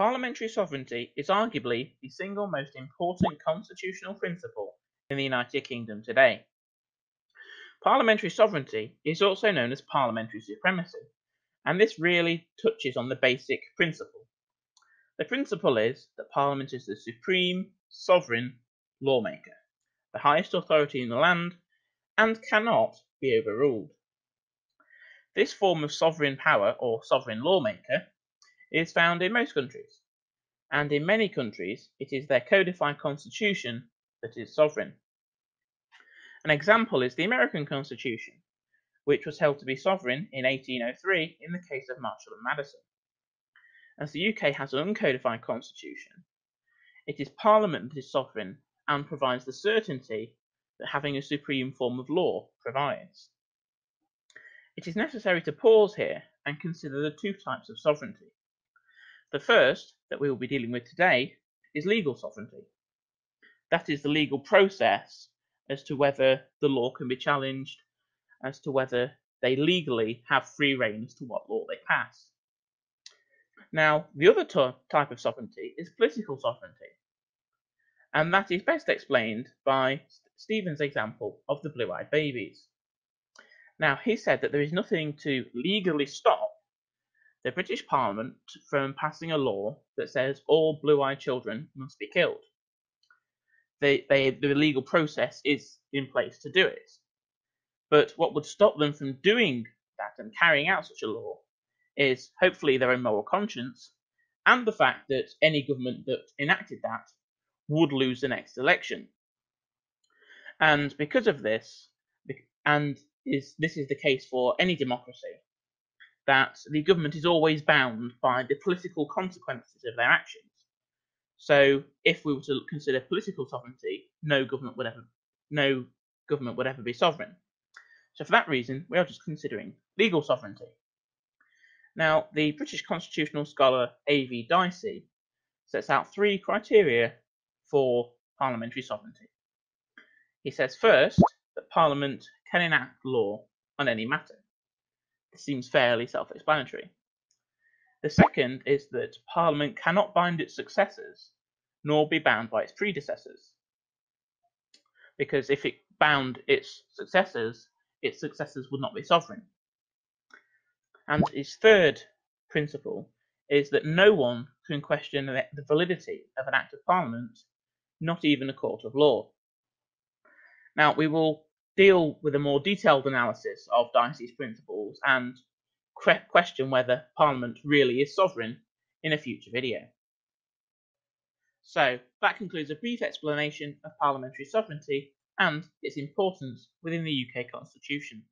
Parliamentary sovereignty is arguably the single most important constitutional principle in the United Kingdom today. Parliamentary sovereignty is also known as parliamentary supremacy, and this really touches on the basic principle. The principle is that Parliament is the supreme, sovereign lawmaker, the highest authority in the land, and cannot be overruled. This form of sovereign power or sovereign lawmaker is found in most countries, and in many countries it is their codified constitution that is sovereign. An example is the American Constitution, which was held to be sovereign in 1803 in the case of Marshall and Madison. As the UK has an uncodified constitution, it is Parliament that is sovereign and provides the certainty that having a supreme form of law provides. It is necessary to pause here and consider the two types of sovereignty. The first, that we will be dealing with today, is legal sovereignty. That is the legal process as to whether the law can be challenged, as to whether they legally have free rein as to what law they pass. Now, the other type of sovereignty is political sovereignty, and that is best explained by Stephen's example of the blue eyed babies. Now, he said that there is nothing to legally stop the British Parliament from passing a law that says all blue-eyed children must be killed. They, they, the legal process is in place to do it. But what would stop them from doing that and carrying out such a law is hopefully their own moral conscience and the fact that any government that enacted that would lose the next election. And because of this, and is this is the case for any democracy, that the government is always bound by the political consequences of their actions. So, if we were to consider political sovereignty, no government would ever, no government would ever be sovereign. So, for that reason, we are just considering legal sovereignty. Now, the British constitutional scholar A.V. Dicey sets out three criteria for parliamentary sovereignty. He says first that Parliament can enact law on any matter seems fairly self-explanatory. The second is that Parliament cannot bind its successors, nor be bound by its predecessors. Because if it bound its successors, its successors would not be sovereign. And its third principle is that no one can question the validity of an act of Parliament, not even a court of law. Now, we will deal with a more detailed analysis of Dicey's principles and question whether Parliament really is sovereign in a future video. So, that concludes a brief explanation of parliamentary sovereignty and its importance within the UK Constitution.